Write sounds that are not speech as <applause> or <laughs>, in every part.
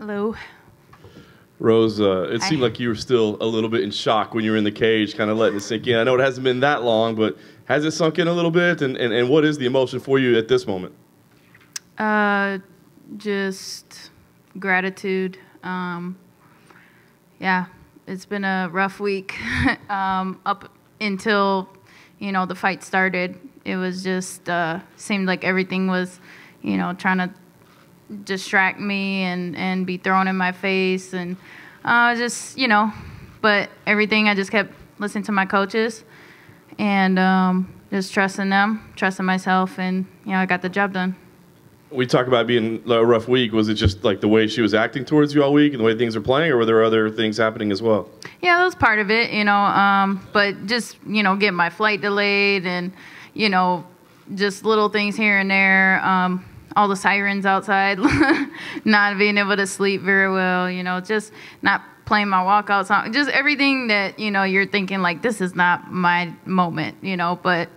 Hello. Rose, uh, it seemed like you were still a little bit in shock when you were in the cage, kind of letting it sink in. I know it hasn't been that long, but has it sunk in a little bit? And, and, and what is the emotion for you at this moment? Uh, just gratitude. Um, yeah, it's been a rough week <laughs> um, up until you know the fight started. It was just uh, seemed like everything was, you know, trying to distract me and and be thrown in my face and uh, just you know, but everything I just kept listening to my coaches and um, just trusting them, trusting myself, and you know I got the job done. We talk about being a rough week. Was it just like the way she was acting towards you all week and the way things are playing, or were there other things happening as well? Yeah, that was part of it, you know. Um, but just you know, getting my flight delayed, and you know, just little things here and there. Um, all the sirens outside, <laughs> not being able to sleep very well. You know, just not playing my walkout song. Just everything that you know you're thinking like this is not my moment. You know, but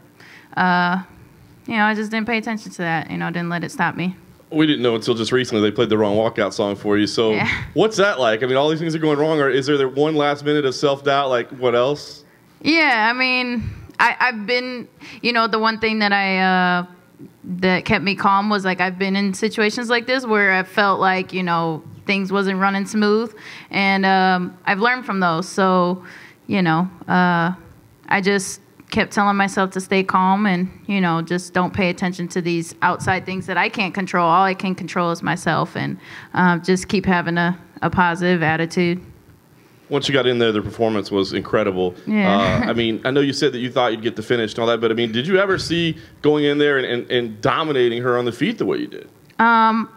uh, you know, I just didn't pay attention to that. You know, didn't let it stop me. We didn't know until just recently they played the wrong walkout song for you. So, Yeah. <laughs> what's that like? I mean, all these things are going wrong. Or is there one last minute of self doubt? Like, what else? Yeah, I mean, I, I've been, you know, the one thing that I uh, that kept me calm was like I've been in situations like this where I felt like you know things wasn't running smooth, and um, I've learned from those. So, you know, uh, I just kept telling myself to stay calm and you know just don't pay attention to these outside things that I can't control. All I can control is myself, and uh, just keep having a, a positive attitude. Once you got in there, the performance was incredible. Yeah. Uh, I mean, I know you said that you thought you'd get the finish and all that, but I mean, did you ever see going in there and, and, and dominating her on the feet the way you did? Um,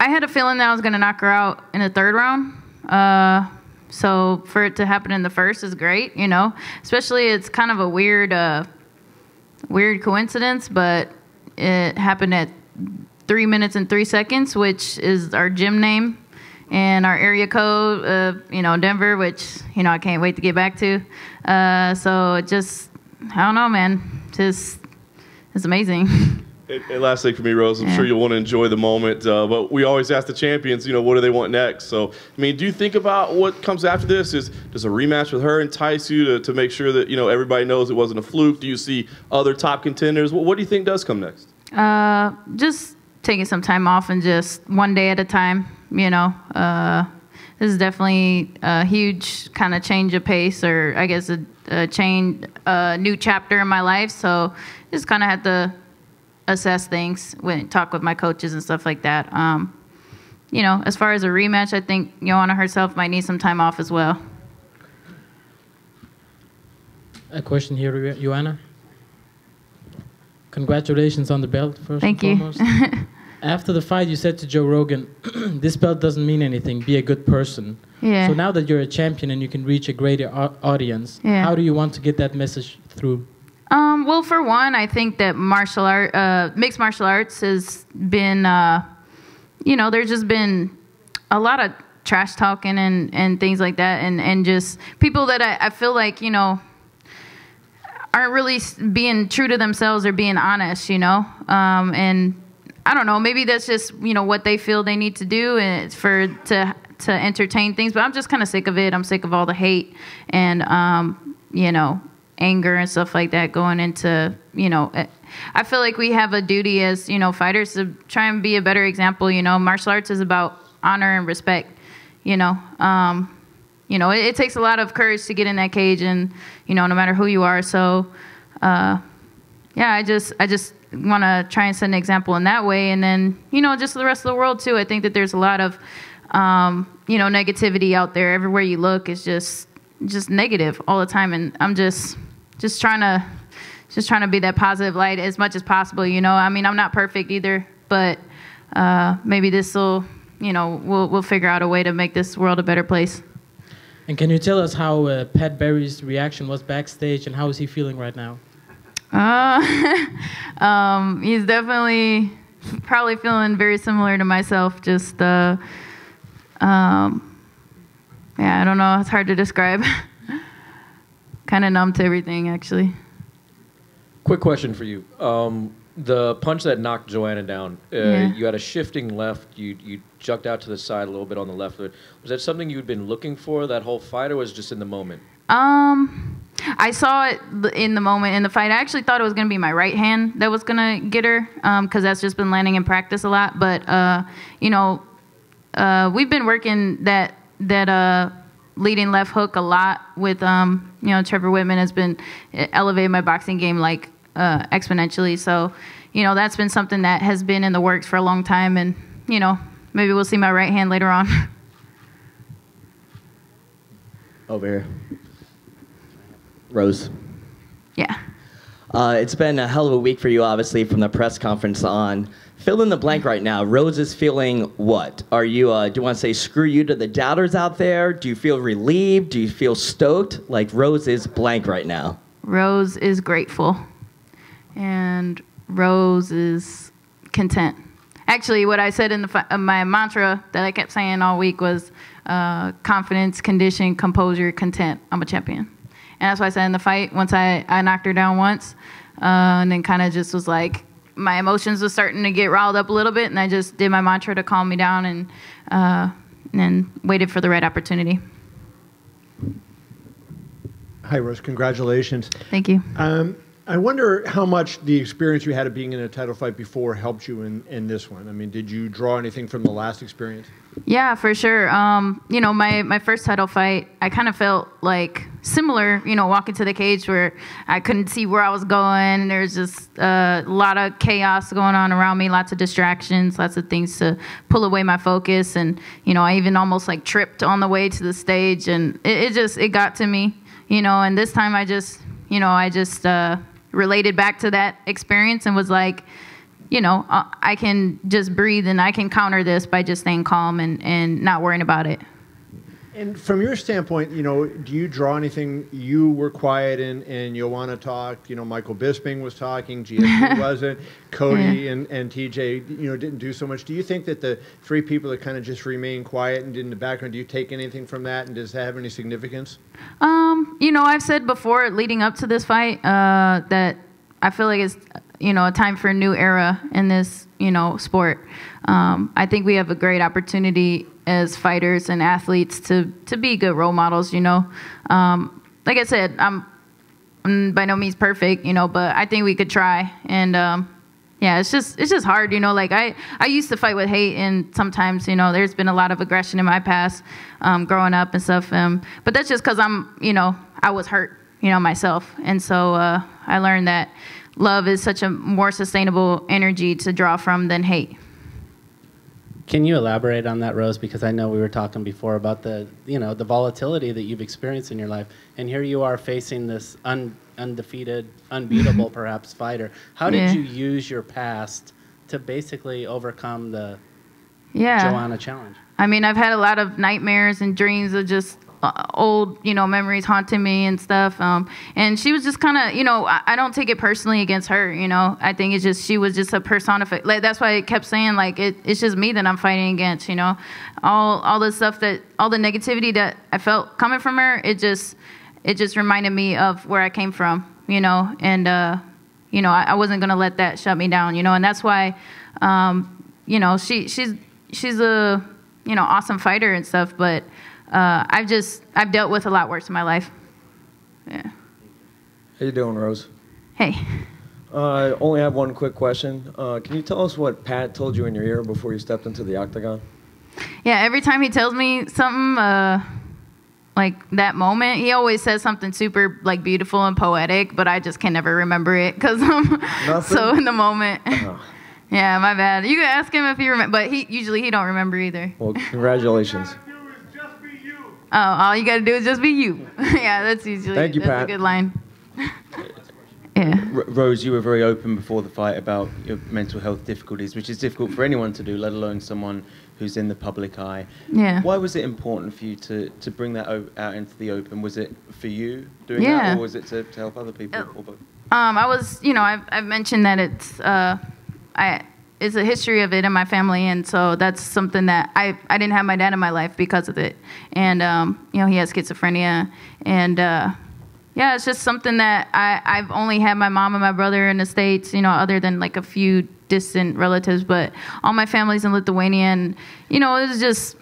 I had a feeling that I was going to knock her out in the third round. Uh, so for it to happen in the first is great, you know. Especially it's kind of a weird, uh, weird coincidence, but it happened at three minutes and three seconds, which is our gym name and our area code, uh, you know, Denver, which you know I can't wait to get back to. Uh, so just, I don't know, man, just it's amazing. <laughs> And, and last thing for me, Rose, I'm Yeah. sure you'll want to enjoy the moment, uh, but we always ask the champions, you know, what do they want next? So, I mean, do you think about what comes after this? Is does a rematch with her entice you to, to make sure that you know everybody knows it wasn't a fluke? Do you see other top contenders? What, what do you think does come next? Uh, just taking some time off and just one day at a time. You know, uh, this is definitely a huge kind of change of pace, or I guess a, a change, a new chapter in my life. So just kind of had to assess things, when talk with my coaches and stuff like that. Um, you know, as far as a rematch, I think Joanna herself might need some time off as well. A question here, Joanna. Congratulations on the belt, first Thank and you. foremost. <laughs> After the fight, you said to Joe Rogan, <clears throat> "This belt doesn't mean anything. Be a good person." Yeah. So now that you're a champion and you can reach a greater audience, Yeah. how do you want to get that message through? Um, well, for one, I think that martial art, uh, mixed martial arts has been, uh, you know, there's just been a lot of trash talking and, and things like that, and, and just people that I, I feel like, you know, aren't really being true to themselves or being honest, you know, um, and I don't know, maybe that's just you know what they feel they need to do and for to to entertain things. But I'm just kind of sick of it. I'm sick of all the hate and um, you know anger and stuff like that going into you know. eh, I feel like we have a duty as you know fighters to try and be a better example. You know, martial arts is about honor and respect. You know, um, you know, it, it takes a lot of courage to get in that cage, and you know, no matter who you are. So, uh, yeah, I just, I just want to try and set an example in that way, and then, you know, just the rest of the world too. I think that there's a lot of, um, you know, negativity out there. Everywhere you look is just, just negative all the time, and I'm just, just trying to, just trying to be that positive light as much as possible. You know, I mean, I'm not perfect either, but uh, maybe this will, you know, we'll we'll figure out a way to make this world a better place. And can you tell us how uh, Pat Barry's reaction was backstage and how is he feeling right now? Uh, <laughs> um, he's definitely probably feeling very similar to myself. Just, uh, um, yeah, I don't know. It's hard to describe. <laughs> kind of numb to everything, actually. Quick question for you. Um, the punch that knocked Joanna down, uh, Yeah. you had a shifting left. You you jucked out to the side a little bit on the left. Was that something you'd been looking for that whole fight, or was it just in the moment? Um, I saw it in the moment in the fight. I actually thought it was going to be my right hand that was going to get her because um, that's just been landing in practice a lot. But uh, you know, uh, we've been working that that uh, leading left hook a lot with um, you know Trevor Wittman has been elevating my boxing game like uh, exponentially. So you know that's been something that has been in the works for a long time, and you know maybe we'll see my right hand later on. <laughs> Over here. Rose. Yeah. Uh, it's been a hell of a week for you, obviously, from the press conference on. Fill in the blank right now. Rose is feeling what? Are you? Uh, do you want to say screw you to the doubters out there? Do you feel relieved? Do you feel stoked? Like Rose is blank right now. Rose is grateful, and Rose is content. Actually, what I said in the, uh, my mantra that I kept saying all week was uh, confidence, condition, composure, content. I'm a champion. And that's why I said in the fight, once I, I knocked her down once, uh, and then kind of just was like, my emotions were starting to get riled up a little bit, and I just did my mantra to calm me down and, uh, and then waited for the right opportunity. Hi, Rose. Congratulations. Thank you. Um, I wonder how much the experience you had of being in a title fight before helped you in, in this one. I mean, did you draw anything from the last experience? Yeah, for sure. Um, you know, my, my first title fight, I kind of felt like similar, you know, walking to the cage where I couldn't see where I was going. There's just a lot of chaos going on around me, lots of distractions, lots of things to pull away my focus. And, you know, I even almost like tripped on the way to the stage. And it, it just, it got to me, you know, and this time I just, you know, I just, uh, related back to that experience and was like, you know, uh, I can just breathe and I can counter this by just staying calm and, and not worrying about it. And from your standpoint, you know, do you draw anything? You were quiet and, and Joanna talked. You know, Michael Bisping was talking. GSP <laughs> wasn't. Cody yeah. and, and TJ, you know, didn't do so much. Do you think that the three people that kind of just remained quiet and in the background, do you take anything from that? And does that have any significance? Um, you know, I've said before, leading up to this fight, uh, that I feel like it's you know a time for a new era in this you know sport. Um, I think we have a great opportunity as fighters and athletes to to be good role models. You know, um, like I said, I'm, I'm, by no means perfect, you know, but I think we could try. And um, yeah, it's just it's just hard, you know. Like I I used to fight with hate, and sometimes you know there's been a lot of aggression in my past, um, growing up and stuff. Um, but that's just because I'm you know I was hurt, you know myself, and so uh, I learned that love is such a more sustainable energy to draw from than hate. Can you elaborate on that, Rose? Because I know we were talking before about the, you know, the volatility that you've experienced in your life, and here you are facing this un, undefeated, unbeatable, <laughs> perhaps fighter. How did yeah. you use your past to basically overcome the yeah. Joanna challenge? I mean, I've had a lot of nightmares and dreams of just old, you know, memories haunting me and stuff. Um, and she was just kind of, you know, I, I, don't take it personally against her. You know, I think it's just she was just a personified. Like that's why I kept saying like it, it's just me that I'm fighting against. You know, all all the stuff that all the negativity that I felt coming from her. It just it just reminded me of where I came from. You know, and uh, you know, I, I wasn't gonna let that shut me down. You know, and that's why, um, you know, she she's she's a you know awesome fighter and stuff, but uh, I've just I've dealt with a lot worse in my life. Yeah. How you doing, Rose? Hey. Uh, I only have one quick question. Uh, can you tell us what Pat told you in your ear before you stepped into the octagon? Yeah, every time he tells me something, uh, like that moment, he always says something super like beautiful and poetic, but I just can never remember it because I'm <laughs> so in the moment. Uh-huh. <laughs> yeah, my bad. You can ask him if he remember, but he usually he don't remember either. Well, congratulations. <laughs> Oh, all you got to do is just be you. <laughs> yeah, that's usually Thank you, that's Pat. a good line. <laughs> yeah. R- Rose, you were very open before the fight about your mental health difficulties, which is difficult for anyone to do, let alone someone who's in the public eye. Yeah. Why was it important for you to, to bring that o- out into the open? Was it for you doing Yeah. that, or was it to, to help other people? Uh, or both? Um, I was, you know, I've, I've mentioned that it's, uh, I, it's a history of it in my family, and so that's something that I, I didn't have my dad in my life because of it, and um, you know he has schizophrenia, and uh, yeah, it's just something that I, I've only had my mom and my brother in the States, you know, other than like a few distant relatives, but all my family's in Lithuania. And, you know, it's just,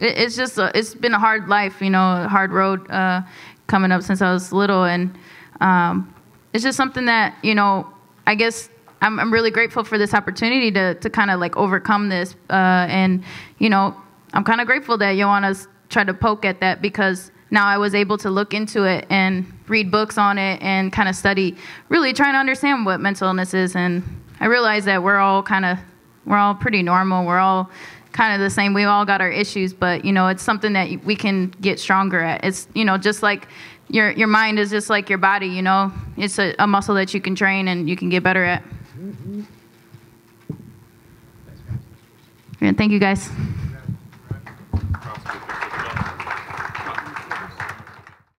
it, it's just, a, it's been a hard life, you know, hard road uh, coming up since I was little. And um, it's just something that, you know, I guess I'm, I'm really grateful for this opportunity to, to kind of like overcome this. Uh, and, you know, I'm kind of grateful that Joanna's tried to poke at that because now I was able to look into it and read books on it and kind of study, really trying to understand what mental illness is. And I realized that we're all kind of, we're all pretty normal. We're all kind of the same. We all got our issues, but you know, it's something that we can get stronger at. It's you know, just like your your mind is just like your body. You know, it's a, a muscle that you can train and you can get better at. Thank you guys.